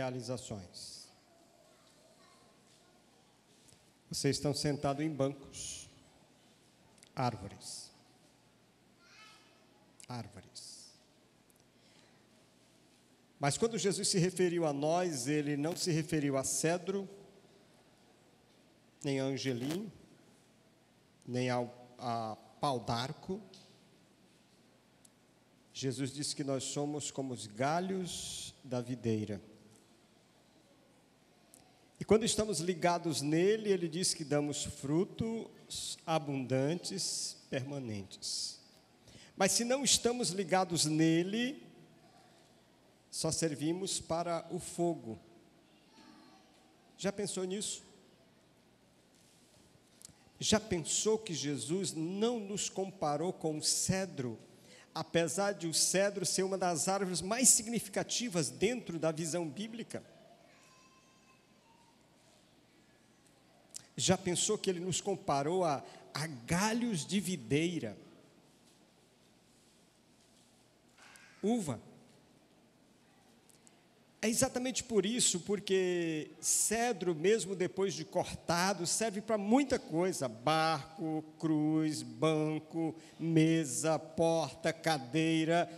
realizações. Vocês estão sentados em bancos, árvores. Árvores. Mas quando Jesus se referiu a nós, ele não se referiu a cedro, nem a angelim, nem ao, a pau d'arco. Jesus disse que nós somos como os galhos da videira. E quando estamos ligados nele, ele diz que damos frutos abundantes, permanentes. Mas se não estamos ligados nele, só servimos para o fogo. Já pensou nisso? Já pensou que Jesus não nos comparou com o cedro, apesar de o cedro ser uma das árvores mais significativas dentro da visão bíblica? Já pensou que ele nos comparou a, a galhos de videira? Uva. É exatamente por isso, porque cedro, mesmo depois de cortado, serve para muita coisa: barco, cruz, banco, mesa, porta, cadeira,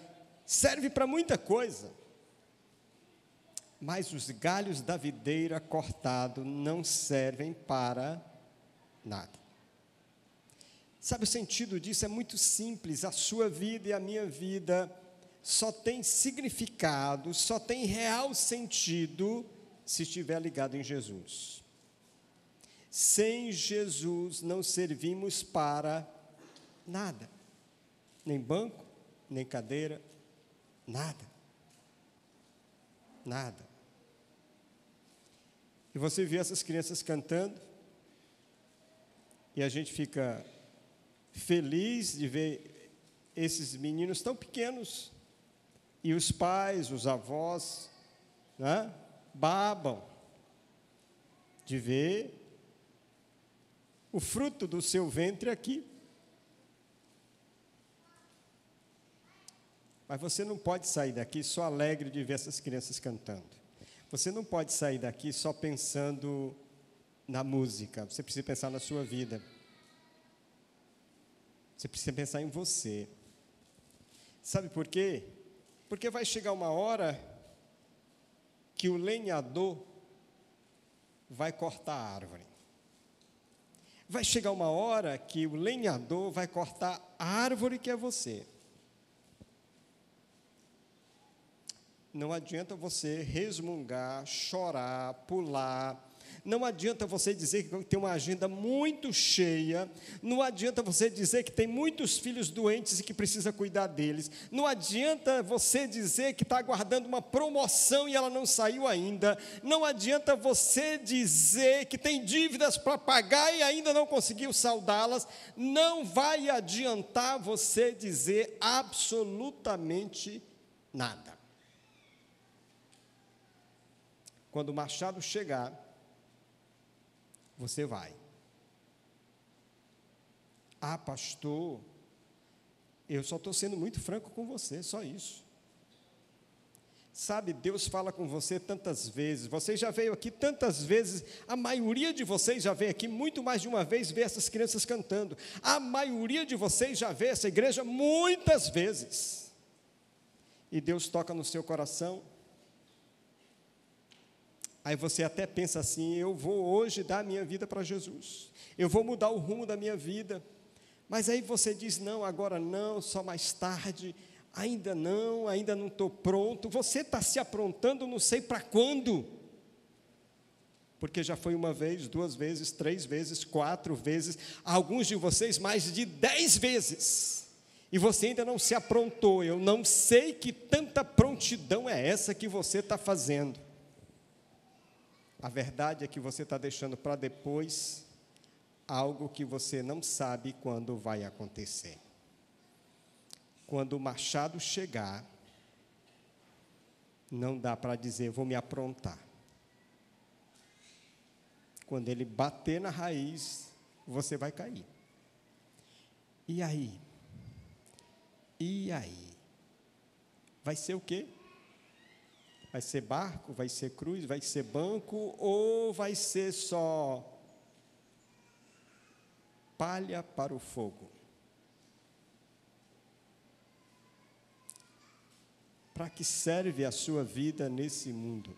serve para muita coisa. Mas os galhos da videira cortado não servem para nada. Sabe o sentido disso? É muito simples. A sua vida e a minha vida só tem significado, só tem real sentido se estiver ligado em Jesus. Sem Jesus não servimos para nada, nem banco, nem cadeira, nada. Nada. E você vê essas crianças cantando, e a gente fica feliz de ver esses meninos tão pequenos, e os pais, os avós, né, babam de ver o fruto do seu ventre aqui. Mas você não pode sair daqui só alegre de ver essas crianças cantando. Você não pode sair daqui só pensando na música, você precisa pensar na sua vida. Você precisa pensar em você. Sabe por quê? Porque vai chegar uma hora que o lenhador vai cortar a árvore. Vai chegar uma hora que o lenhador vai cortar a árvore que é você. Não adianta você resmungar, chorar, pular. Não adianta você dizer que tem uma agenda muito cheia. Não adianta você dizer que tem muitos filhos doentes e que precisa cuidar deles. Não adianta você dizer que está aguardando uma promoção e ela não saiu ainda. Não adianta você dizer que tem dívidas para pagar e ainda não conseguiu saldá-las. Não vai adiantar você dizer absolutamente nada. Quando o machado chegar, você vai. Ah, pastor, eu só estou sendo muito franco com você, só isso. Sabe, Deus fala com você tantas vezes, você já veio aqui tantas vezes, a maioria de vocês já veio aqui muito mais de uma vez ver essas crianças cantando, a maioria de vocês já vê essa igreja muitas vezes, e Deus toca no seu coração, Aí você até pensa assim: eu vou hoje dar minha vida para Jesus, eu vou mudar o rumo da minha vida. Mas aí você diz: não, agora não, só mais tarde, ainda não, ainda não estou pronto. Você está se aprontando, não sei para quando. Porque já foi uma vez, duas vezes, três vezes, quatro vezes, alguns de vocês mais de dez vezes. E você ainda não se aprontou. Eu não sei que tanta prontidão é essa que você está fazendo. A verdade é que você está deixando para depois algo que você não sabe quando vai acontecer. Quando o machado chegar, não dá para dizer, vou me aprontar. Quando ele bater na raiz, você vai cair. E aí? E aí? Vai ser o quê? Vai ser barco, vai ser cruz, vai ser banco ou vai ser só palha para o fogo? Para que serve a sua vida nesse mundo?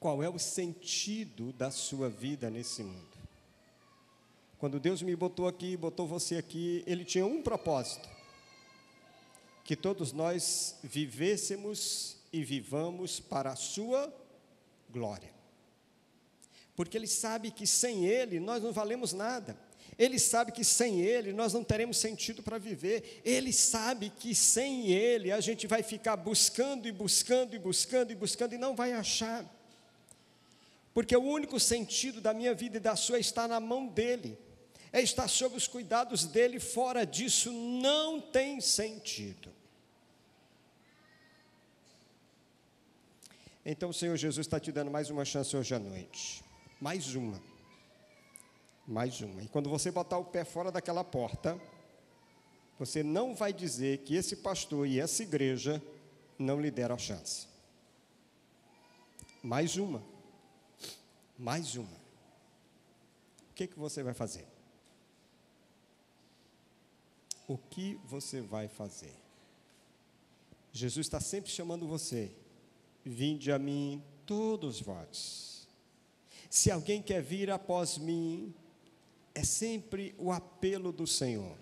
Qual é o sentido da sua vida nesse mundo? Quando Deus me botou aqui, botou você aqui, Ele tinha um propósito: que todos nós vivêssemos e vivamos para a Sua glória. Porque Ele sabe que sem Ele nós não valemos nada. Ele sabe que sem Ele nós não teremos sentido para viver. Ele sabe que sem Ele a gente vai ficar buscando e buscando e buscando e buscando e não vai achar. Porque o único sentido da minha vida e da sua está na mão dEle, é estar sob os cuidados dEle, fora disso não tem sentido. Então o Senhor Jesus está te dando mais uma chance hoje à noite. Mais uma. Mais uma. E quando você botar o pé fora daquela porta, você não vai dizer que esse pastor e essa igreja não lhe deram a chance. Mais uma. Mais uma. O que, que você vai fazer? O que você vai fazer? Jesus está sempre chamando você Vinde a mim todos vós. Se alguém quer vir após mim, é sempre o apelo do Senhor.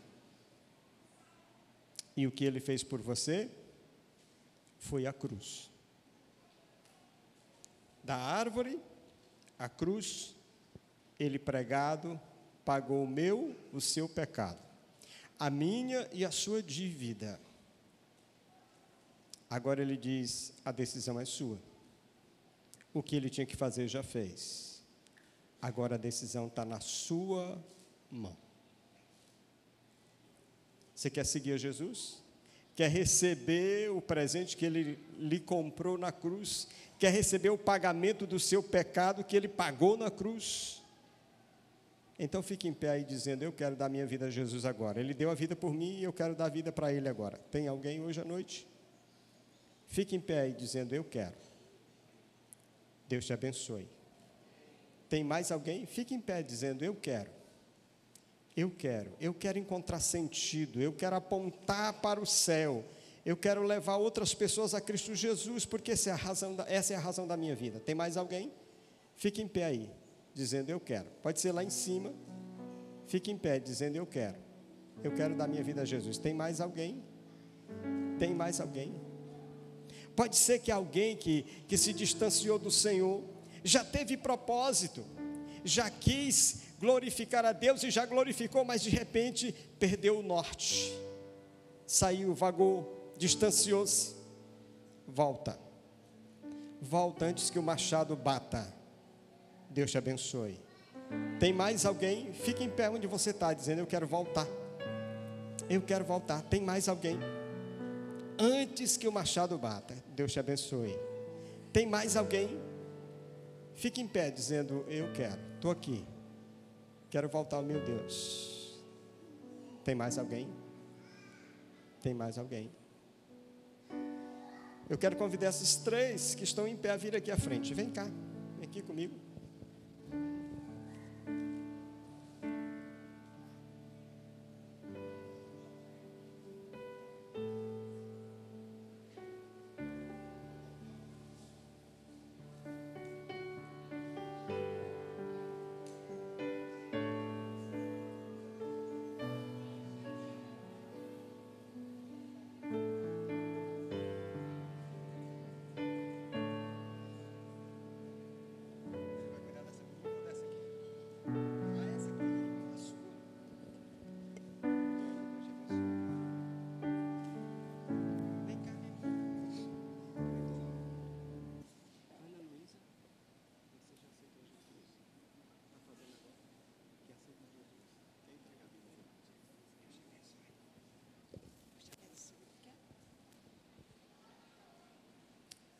E o que ele fez por você? Foi a cruz. Da árvore, a cruz, ele pregado, pagou o meu, o seu pecado, a minha e a sua dívida. Agora ele diz: a decisão é sua. O que ele tinha que fazer já fez. Agora a decisão está na sua mão. Você quer seguir a Jesus? Quer receber o presente que ele lhe comprou na cruz? Quer receber o pagamento do seu pecado que ele pagou na cruz? Então fique em pé aí dizendo: Eu quero dar minha vida a Jesus agora. Ele deu a vida por mim e eu quero dar a vida para Ele agora. Tem alguém hoje à noite? Fique em pé aí dizendo: Eu quero. Deus te abençoe. Tem mais alguém? Fique em pé dizendo: Eu quero. Eu quero. Eu quero encontrar sentido. Eu quero apontar para o céu. Eu quero levar outras pessoas a Cristo Jesus, porque essa é a razão da, essa é a razão da minha vida. Tem mais alguém? Fique em pé aí, dizendo: Eu quero. Pode ser lá em cima. Fique em pé dizendo: Eu quero. Eu quero dar minha vida a Jesus. Tem mais alguém? Tem mais alguém? Pode ser que alguém que, que se distanciou do Senhor já teve propósito, já quis glorificar a Deus e já glorificou, mas de repente perdeu o norte, saiu, vagou, distanciou-se. Volta, volta antes que o machado bata. Deus te abençoe. Tem mais alguém? Fique em pé onde você está, dizendo: Eu quero voltar. Eu quero voltar. Tem mais alguém? Antes que o machado bata. Deus te abençoe. Tem mais alguém? Fique em pé dizendo: Eu quero, estou aqui. Quero voltar ao meu Deus. Tem mais alguém? Tem mais alguém? Eu quero convidar esses três que estão em pé a vir aqui à frente. Vem cá, vem aqui comigo.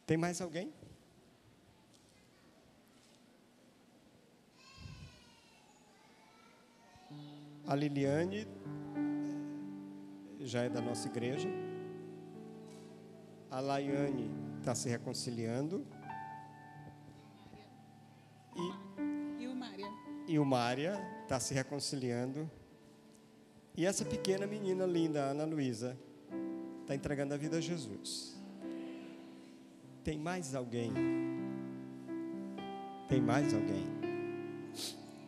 Tem mais alguém? A Liliane já é da nossa igreja. A Laiane está se reconciliando. E, e o Mária. E o Mária está se reconciliando. E essa pequena menina linda, Ana Luísa, está entregando a vida a Jesus. Tem mais alguém? Tem mais alguém?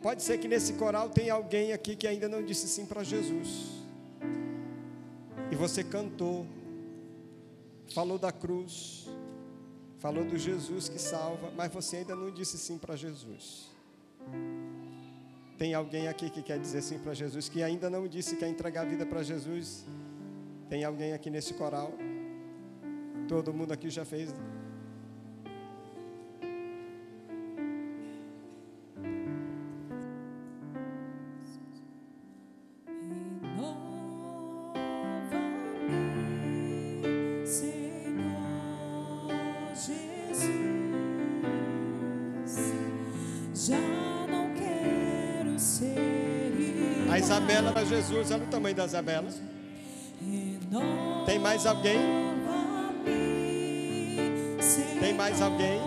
Pode ser que nesse coral tenha alguém aqui que ainda não disse sim para Jesus. E você cantou, falou da cruz, falou do Jesus que salva, mas você ainda não disse sim para Jesus. Tem alguém aqui que quer dizer sim para Jesus, que ainda não disse que quer entregar a vida para Jesus? Tem alguém aqui nesse coral? Todo mundo aqui já fez Jesus. Olha o tamanho da Isabela. Tem mais alguém? Tem mais alguém?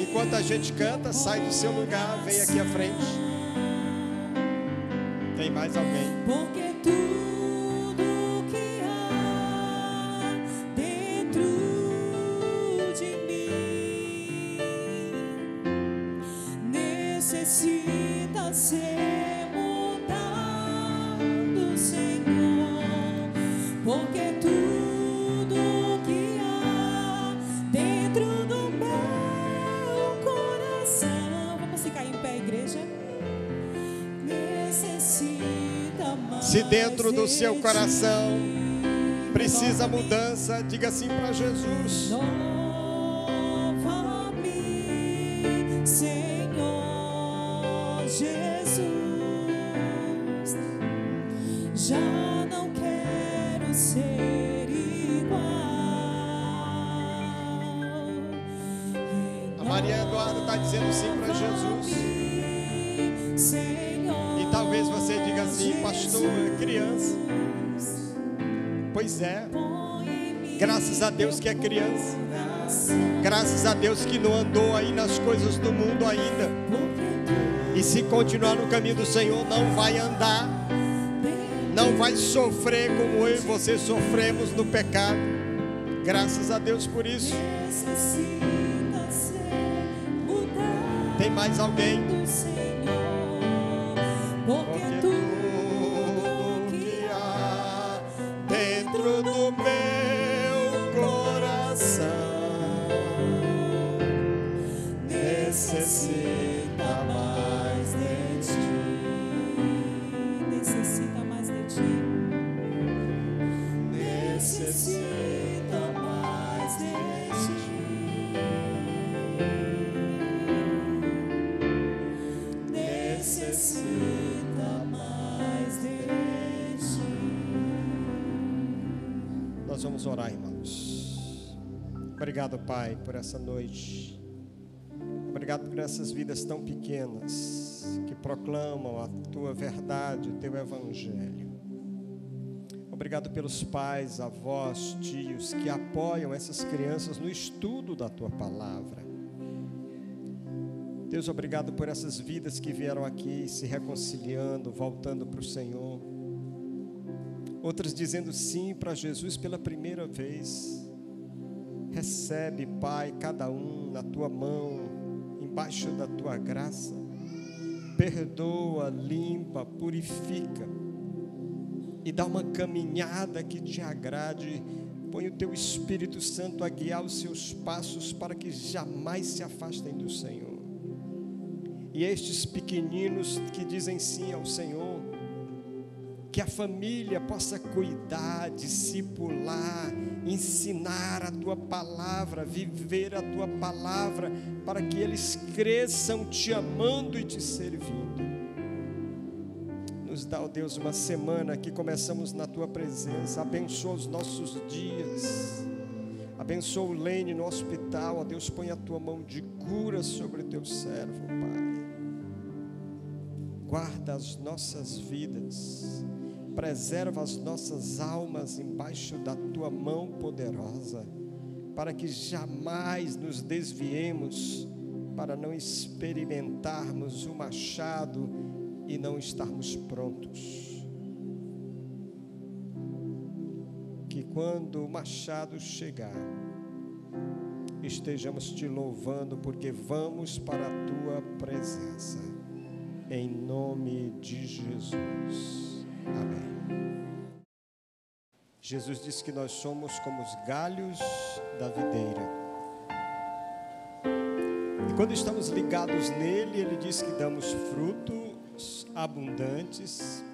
Enquanto a gente canta, sai do seu lugar, vem aqui à frente. Tem mais alguém? Se dentro do seu coração precisa mudança, diga sim para Jesus. Nova-me, Senhor Jesus. Já não quero ser igual. A Maria Eduarda está dizendo sim para Jesus. Senhor assim, pastor, criança. Pois é, graças a Deus que é criança. Graças a Deus que não andou aí nas coisas do mundo ainda. E se continuar no caminho do Senhor, não vai andar, não vai sofrer como eu e você sofremos no pecado. Graças a Deus por isso. Tem mais alguém? Orar, irmãos. Obrigado, Pai, por essa noite. Obrigado por essas vidas tão pequenas que proclamam a tua verdade, o teu evangelho. Obrigado pelos pais, avós, tios que apoiam essas crianças no estudo da tua palavra. Deus, obrigado por essas vidas que vieram aqui se reconciliando, voltando para o Senhor. Outras dizendo sim para Jesus pela primeira vez. Recebe, Pai, cada um na tua mão, embaixo da tua graça. Perdoa, limpa, purifica e dá uma caminhada que te agrade. Põe o teu Espírito Santo a guiar os seus passos para que jamais se afastem do Senhor. E estes pequeninos que dizem sim ao Senhor, que a família possa cuidar, discipular, ensinar a tua palavra, viver a tua palavra, para que eles cresçam te amando e te servindo. Nos dá, ó Deus, uma semana que começamos na tua presença. Abençoa os nossos dias. Abençoa o Lene no hospital. Ó Deus, põe a tua mão de cura sobre o teu servo, Pai. Guarda as nossas vidas. Preserva as nossas almas embaixo da tua mão poderosa, para que jamais nos desviemos, para não experimentarmos o machado e não estarmos prontos. Que quando o machado chegar, estejamos te louvando, porque vamos para a tua presença. Em nome de Jesus. Amém. Jesus disse que nós somos como os galhos da videira. E quando estamos ligados nele, ele diz que damos frutos abundantes.